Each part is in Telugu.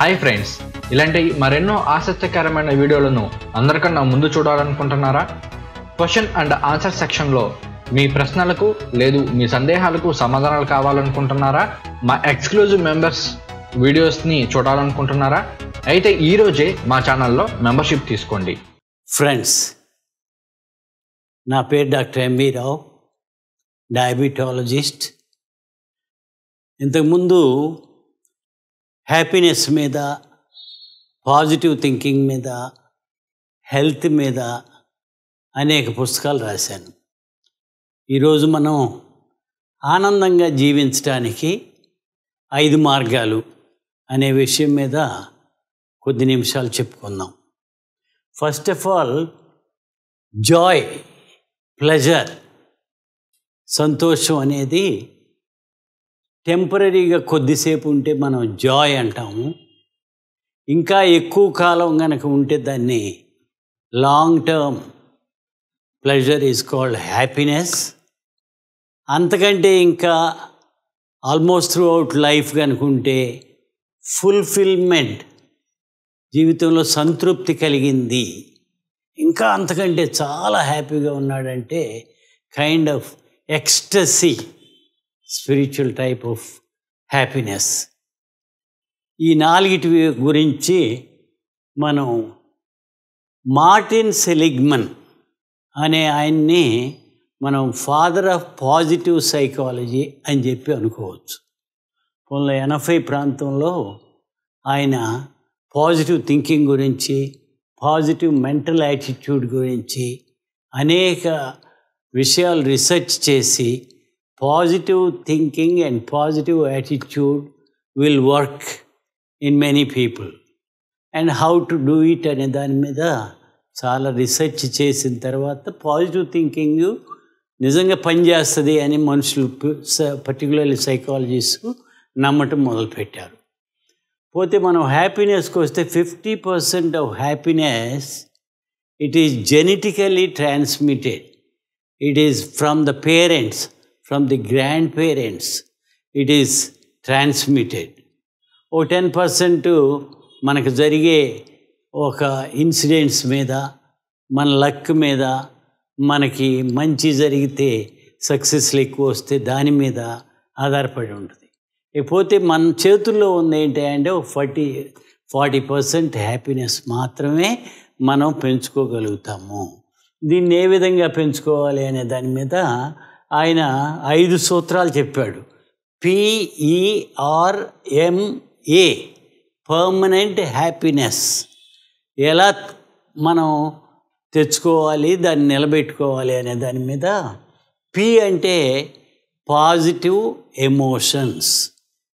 హాయ్ ఫ్రెండ్స్ ఇలాంటి మరెన్నో ఆసక్తికరమైన వీడియోలను అందరికన్నా ముందు చూడాలనుకుంటున్నారా? క్వశ్చన్ అండ్ ఆన్సర్ సెక్షన్లో మీ ప్రశ్నలకు లేదు మీ సందేహాలకు సమాధానాలు కావాలనుకుంటున్నారా? మా ఎక్స్క్లూజివ్ మెంబర్స్ వీడియోస్ని చూడాలనుకుంటున్నారా? అయితే ఈరోజే మా ఛానల్లో మెంబర్షిప్ తీసుకోండి. ఫ్రెండ్స్ నా పేరు డాక్టర్ ఎంబీ రావు డయాబెటాలజిస్ట్ ఇంతకుముందు హ్యాపీనెస్ మీద పాజిటివ్ థింకింగ్ మీద హెల్త్ మీద అనేక పుస్తకాలు రాశాను. ఈరోజు మనం ఆనందంగా జీవించడానికి ఐదు మార్గాలు అనే విషయం మీద కొద్ది నిమిషాలు చెప్పుకుందాం. First of all joy pleasure సంతోషం అనేది టెంపరీగా కొద్దిసేపు ఉంటే మనం జాయ్ అంటాము. ఇంకా ఎక్కువ కాలం కనుక ఉంటే దాన్ని long term pleasure is called happiness. అంతకంటే ఇంకా ఆల్మోస్ట్ త్రూ అవుట్ లైఫ్ కనుకుంటే ఫుల్ఫిల్మెంట్ జీవితంలో సంతృప్తి కలిగింది. ఇంకా అంతకంటే చాలా హ్యాపీగా ఉన్నాడంటే kind of ecstasy. Spiritual type of happiness ఈ నాలుగిటి గురించి మనం మార్టిన్ సెలిగ్మన్ అనే ఆయన్ని మనం ఫాదర్ ఆఫ్ పాజిటివ్ సైకాలజీ అని చెప్పి అనుకోవచ్చు. పంతొమ్మిది ఎనభై ప్రాంతంలో ఆయన పాజిటివ్ థింకింగ్ గురించి పాజిటివ్ మెంటల్ యాటిట్యూడ్ గురించి అనేక విషయాలు రీసెర్చ్ చేసి positive thinking and positive attitude will work in many people and how to do it అనే దాని మీద చాలా రీసెర్చ్ చేసిన తర్వాత పాజిటివ్ థింకింగ్ నిజంగా పనిచేస్తుంది అని మనుషులు పర్టికులర్లీ సైకాలజిస్ట్ నమ్మటం మొదలుపెట్టారు. పోతే మనం హ్యాపీనెస్కి వస్తే fifty percent of happiness it is genetically transmitted it is from the parents from the grand parents it is transmitted oh ten percent మనకు జరిగే ఒక ఇన్సిడెంట్స్ మీద మన లక్ మీద మనకి మంచి జరిగితే సక్సెస్లు ఎక్కువ వస్తే దాని మీద ఆధారపడి ఉంటుంది. ఇకపోతే మన చేతుల్లో ఉంది ఏంటి అంటే ఒక ఫార్టీ ఫార్టీ పర్సెంట్ హ్యాపీనెస్ మాత్రమే మనం పెంచుకోగలుగుతాము. దీన్ని ఏ విధంగా పెంచుకోవాలి అనే దాని మీద ఆయన ఐదు సూత్రాలు చెప్పాడు. పిఈఆర్ఎంఏ పర్మనెంట్ హ్యాపీనెస్ ఎలా మనం తెచ్చుకోవాలి దాన్ని నిలబెట్టుకోవాలి అనే దాని మీద పి అంటే పాజిటివ్ ఎమోషన్స్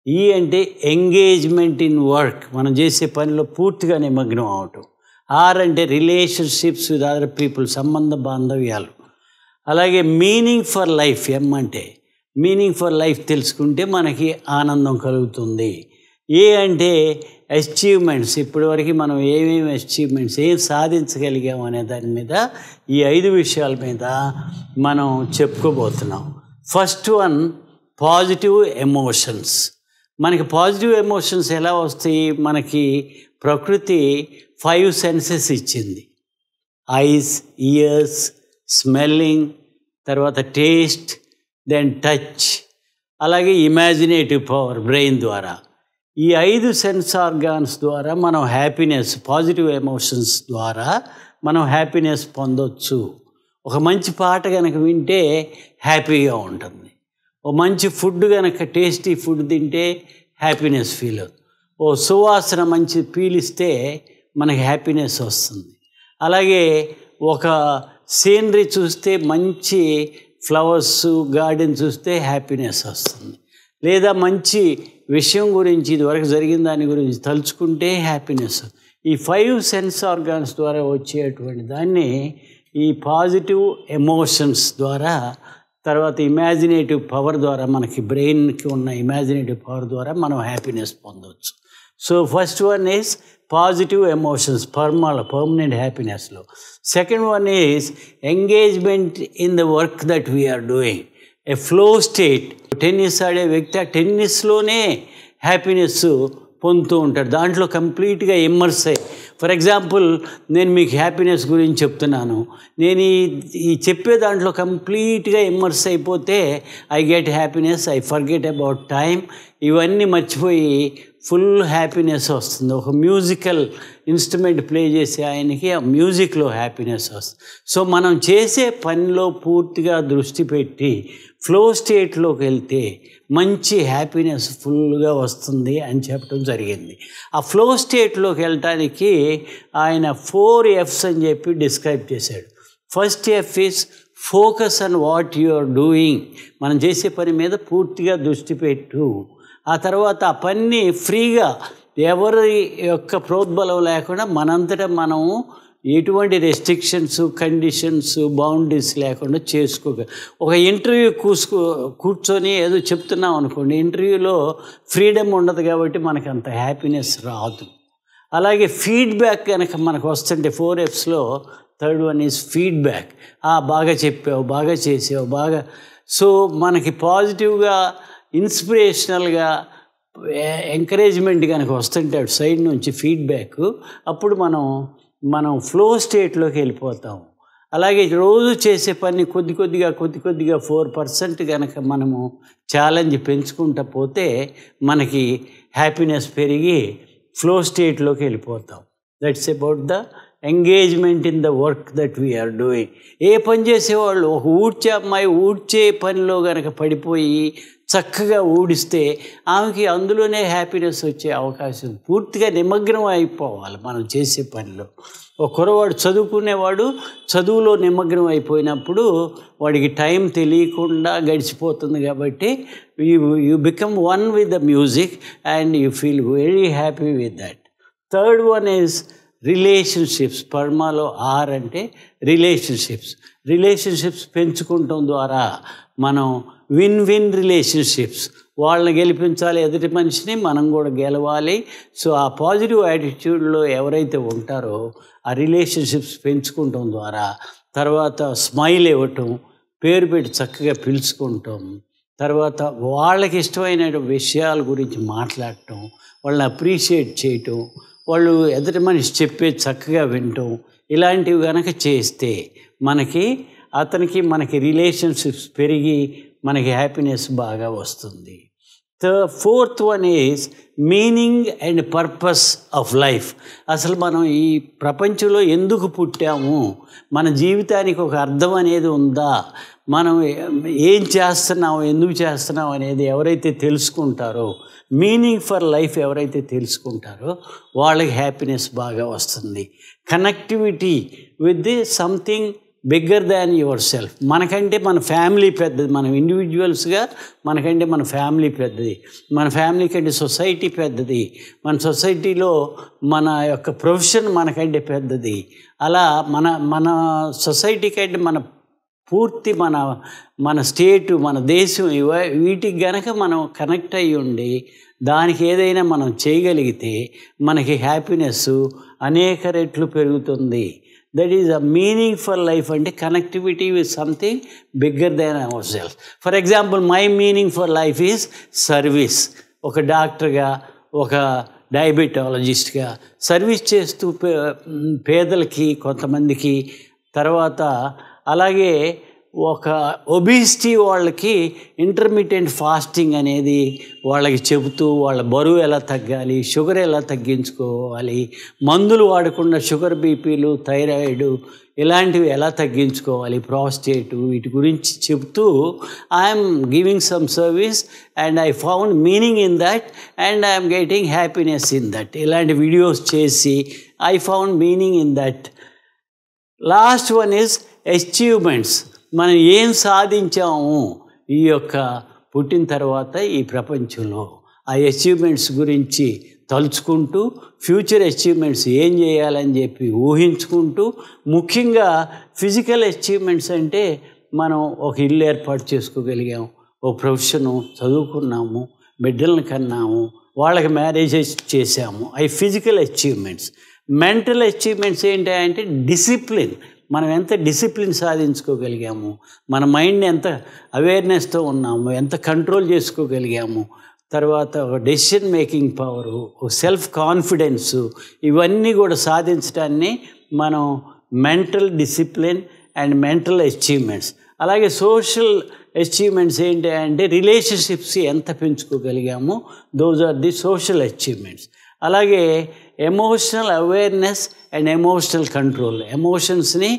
ఈ అంటే ఎంగేజ్మెంట్ ఇన్ వర్క్ మనం చేసే పనిలో పూర్తిగా నిమగ్నం అవటం. ఆర్ అంటే రిలేషన్షిప్స్ విత్ అదర్ పీపుల్ సంబంధ బాంధవ్యాలు. అలాగే మీనింగ్ ఫర్ లైఫ్ ఎమ్ అంటే మీనింగ్ ఫర్ లైఫ్ తెలుసుకుంటే మనకి ఆనందం కలుగుతుంది. ఏ అంటే అచీవ్మెంట్స్ ఇప్పటివరకు మనం ఏమేమి అచీవ్మెంట్స్ ఏం సాధించగలిగాం అనే దాని మీద ఈ ఐదు విషయాల మీద మనం చెప్పుకోబోతున్నాం. ఫస్ట్ వన్ పాజిటివ్ ఎమోషన్స్ మనకి పాజిటివ్ ఎమోషన్స్ ఎలా వస్తాయి? మనకి ప్రకృతి ఫైవ్ సెన్సెస్ ఇచ్చింది. ఐస్ ఇయర్స్ స్మెల్లింగ్ తర్వాత టేస్ట్ దెన్ టచ్ అలాగే ఇమాజినేటివ్ పవర్ బ్రెయిన్ ద్వారా. ఈ ఐదు సెన్స్ ఆర్గాన్స్ ద్వారా మనం హ్యాపీనెస్ పాజిటివ్ ఎమోషన్స్ ద్వారా మనం హ్యాపీనెస్ పొందొచ్చు. ఒక మంచి పాట కనుక వింటే హ్యాపీగా ఉంటుంది. ఓ మంచి ఫుడ్ కనుక టేస్టీ ఫుడ్ తింటే హ్యాపీనెస్ ఫీల్ ఓ సువాసన మంచి పీలిస్తే మనకి హ్యాపీనెస్ వస్తుంది. అలాగే ఒక సీనరీ చూస్తే మంచి ఫ్లవర్స్ గార్డెన్ చూస్తే హ్యాపీనెస్ వస్తుంది. లేదా మంచి విషయం గురించి ఇదివరకు జరిగిన దాని గురించి తలుచుకుంటే హ్యాపీనెస్ ఈ ఫైవ్ సెన్స్ ఆర్గాన్స్ ద్వారా వచ్చేటువంటి దాన్ని ఈ పాజిటివ్ ఎమోషన్స్ ద్వారా తర్వాత ఇమాజినేటివ్ పవర్ ద్వారా మనకి బ్రెయిన్కి ఉన్న ఇమాజినేటివ్ పవర్ ద్వారా మనం హ్యాపీనెస్ పొందవచ్చు so first one is positive emotions పర్మల permanent హ్యాపీనెస్లో. Second one is engagement in the work that we are doing. A flow state. Tennis ఆడే వ్యక్తి ఆ టెన్నిస్లోనే హ్యాపీనెస్ పొందుతూ ఉంటాడు. దాంట్లో కంప్లీట్గా ఇమ్మర్స్ అయ్యి ఫర్ ఎగ్జాంపుల్ నేను మీకు హ్యాపీనెస్ గురించి చెప్తున్నాను. నేను ఈ ఈ చెప్పే దాంట్లో కంప్లీట్గా ఇమ్మర్స్ అయిపోతే I get happiness I forget about time ఇవన్నీ మర్చిపోయి ఫుల్ హ్యాపీనెస్ వస్తుంది. ఒక మ్యూజికల్ ఇన్స్ట్రుమెంట్ ప్లే చేసే ఆయనకి ఆ మ్యూజిక్లో హ్యాపీనెస్ వస్తుంది. సో మనం చేసే పనిలో పూర్తిగా దృష్టి పెట్టి ఫ్లో స్టేట్లోకి వెళ్తే మంచి హ్యాపీనెస్ ఫుల్గా వస్తుంది అని చెప్పడం జరిగింది. ఆ ఫ్లో స్టేట్లోకి వెళ్ళటానికి ఆయన ఫోర్ ఎఫ్స్ అని చెప్పి డిస్క్రైబ్ చేశాడు. First F is focus on what you are doing. మనం చేసే పని మీద పూర్తిగా దృష్టి పెట్టు. ఆ తర్వాత ఆ పని ఫ్రీగా ఎవరి యొక్క ప్రోద్బలం లేకుండా మనంతటా మనము ఎటువంటి రెస్ట్రిక్షన్స్ కండిషన్స్ బౌండరీస్ లేకుండా చేసుకోగ ఒక ఇంటర్వ్యూ కూసుకో కూర్చొని ఏదో చెప్తున్నాం అనుకోండి ఇంటర్వ్యూలో ఫ్రీడమ్ ఉండదు కాబట్టి మనకు అంత హ్యాపీనెస్ రాదు. అలాగే ఫీడ్బ్యాక్ కనుక మనకు వస్తుంటే ఫోర్ ఎఫ్స్లో థర్డ్ వన్ ఈజ్ ఫీడ్బ్యాక్ బాగా చెప్పావు బాగా చేసావు బాగా. సో మనకి పాజిటివ్గా ఇన్స్పిరేషనల్గా ఎంకరేజ్మెంట్ కనుక వస్తుంటే అటు సైడ్ నుంచి ఫీడ్బ్యాక్ అప్పుడు మనం మనం ఫ్లో స్టేట్లోకి వెళ్ళిపోతాం. అలాగే రోజు చేసే పని కొద్ది కొద్దిగా కొద్ది కొద్దిగా ఫోర్ పర్సెంట్ కనుక మనము ఛాలెంజ్ పెంచుకుంటా పోతే మనకి హ్యాపీనెస్ పెరిగి ఫ్లో స్టేట్లోకి వెళ్ళిపోతాం. That's about the engagement in the work that we are doing ఏ పని చేసేవాళ్ళు ఒక ఊడ్చే అమ్మాయి ఊడ్చే పనిలో కనుక పడిపోయి చక్కగా ఊడిస్తే ఆమెకి అందులోనే హ్యాపీనెస్ వచ్చే అవకాశం పూర్తిగా నిమగ్నం అయిపోవాలి మనం చేసే పనిలో. ఒక కురవాడు చదువుకునేవాడు చదువులో నిమగ్నం అయిపోయినప్పుడు వాడికి టైం తెలియకుండా గడిచిపోతుంది కాబట్టి you you become one with the music and you feel very happy with that third one is relationships పర్మాలో R అంటే రిలేషన్షిప్స్. రిలేషన్షిప్స్ పెంచుకుంటాం ద్వారా మనం విన్ విన్ రిలేషన్షిప్స్. వాళ్ళని గెలిపించాలి ఎదుటి మనిషిని మనం కూడా గెలవాలి. సో ఆ పాజిటివ్ యాటిట్యూడ్లో ఎవరైతే ఉంటారో ఆ రిలేషన్షిప్స్ పెంచుకుంటాం ద్వారా తర్వాత స్మైల్ ఇవ్వటం పేరు పెట్టి చక్కగా పిలుచుకుంటాం. తర్వాత వాళ్ళకి ఇష్టమైన విషయాల గురించి మాట్లాడటం వాళ్ళని అప్రిషియేట్ చేయటం వాళ్ళు ఎదుటి మనిషి చెప్పే చక్కగా వినటం ఇలాంటివి కనుక చేస్తే మనకి అతనికి మనకి రిలేషన్షిప్స్ పెరిగి మనకి హ్యాపీనెస్ బాగా వస్తుంది. The fourth one is meaning and purpose of life అసలు మనం ఈ ప్రపంచంలో ఎందుకు పుట్టాము? మన జీవితానికి ఒక అర్థం అనేది ఉందా? మనం ఏం చేస్తున్నాం ఎందుకు చేస్తున్నాం అనేది ఎవరైతే తెలుసుకుంటారో మీనింగ్ ఫర్ లైఫ్ ఎవరైతే తెలుసుకుంటారో వాళ్ళకి హ్యాపీనెస్ బాగా వస్తుంది. Connectivity with the something bigger than yourself. మనకంటే మన ఫ్యామిలీ పెద్దది. మనం ఇండివిజువల్స్గా మనకంటే మన ఫ్యామిలీ పెద్దది. మన ఫ్యామిలీ కంటే సొసైటీ పెద్దది. మన సొసైటీలో మన యొక్క ప్రొఫెషన్ మనకంటే పెద్దది. అలా మన మన సొసైటీ కంటే మన పూర్తి మన మన స్టేటు మన దేశం ఇవ వీటికి గనక మనం కనెక్ట్ అయ్యి ఉండి దానికి ఏదైనా మనం చేయగలిగితే మనకి హ్యాపీనెస్ అనేక రెట్లు పెరుగుతుంది. that is a meaning for life అంటే connectivity with something bigger than our self for example my meaning for life is service ఒక డాక్టర్గా ఒక డయాబెటాలజిస్ట్గా సర్వీస్ చేస్తూ పే పేదలకి కొంతమందికి తర్వాత అలాగే ఒక ఒబిసిటీ వాళ్ళకి ఇంటర్మీడియట్ ఫాస్టింగ్ అనేది వాళ్ళకి చెబుతూ వాళ్ళ బరువు ఎలా తగ్గాలి షుగర్ ఎలా తగ్గించుకోవాలి మందులు వాడకుండా షుగర్ బీపీలు థైరాయిడ్ ఇలాంటివి ఎలా తగ్గించుకోవాలి ప్రాస్టేట్ వీటి గురించి చెప్తూ I'm giving some service and I found meaning in that and I'm getting happiness in that ఇలాంటి వీడియోస్ చేసి I found meaning in that last one is achievements మనం ఏం సాధించాము ఈ యొక్క పుట్టిన తర్వాత ఈ ప్రపంచంలో? ఆ అచీవ్మెంట్స్ గురించి తలుచుకుంటూ ఫ్యూచర్ అచీవ్మెంట్స్ ఏం చేయాలని చెప్పి ఊహించుకుంటూ ముఖ్యంగా ఫిజికల్ అచీవ్మెంట్స్ అంటే మనం ఒక ఇల్లు ఏర్పాటు చేసుకోగలిగాం ఒక ప్రొఫెషను చదువుకున్నాము బిడ్డలను కన్నాము వాళ్ళకి మ్యారేజెస్ చేసాము అవి ఫిజికల్ అచీవ్మెంట్స్ మెంటల్ అచీవ్మెంట్స్ ఏంటంటే డిసిప్లిన్ మనం ఎంత డిసిప్లిన్ సాధించుకోగలిగాము మన మైండ్ని ఎంత అవేర్నెస్తో ఉన్నాము ఎంత కంట్రోల్ చేసుకోగలిగాము తర్వాత ఒక decision making power self confidence ఇవన్నీ కూడా సాధించడాన్ని మనం mental discipline and mental achievements. అలాగే సోషల్ అచీవ్మెంట్స్ ఏంటి అంటే రిలేషన్షిప్స్ ఎంత పెంచుకోగలిగాము those are the social achievements అలాగే emotional awareness and emotional control ఎమోషన్స్ని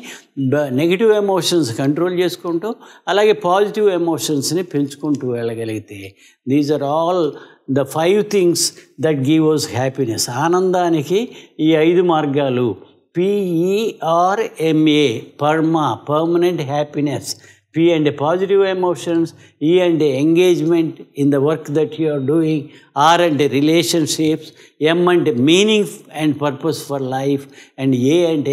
నెగిటివ్ ఎమోషన్స్ కంట్రోల్ చేసుకుంటూ అలాగే పాజిటివ్ ఎమోషన్స్ని పెంచుకుంటూ వెళ్ళగలిగితే these are all the five things that give us happiness ఆనందానికి ఈ ఐదు మార్గాలు PERMA PERMA permanent happiness P and positive emotions, E and engagement in the work that you are doing, R and relationships, M and meaning and purpose for life, and A and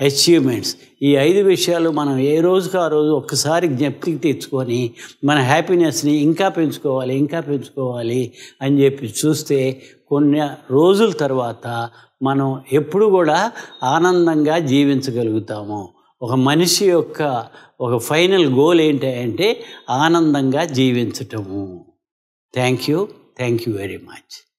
achievements. ఈ ఐదు విషయాలు మనం ఏ రోజుకు ఆ రోజు ఒక్కసారి జ్ఞప్తికి తెచ్చుకొని మన హ్యాపీనెస్ని ఇంకా పెంచుకోవాలి ఇంకా పెంచుకోవాలి అని చెప్పి చూస్తే కొన్ని రోజుల తర్వాత మనం ఎప్పుడు కూడా ఆనందంగా జీవించగలుగుతాము ఒక మనిషి యొక్క ఒక ఫైనల్ గోల్ ఏంటి అంటే ఆనందంగా జీవించటము. Thank you. Thank you very much.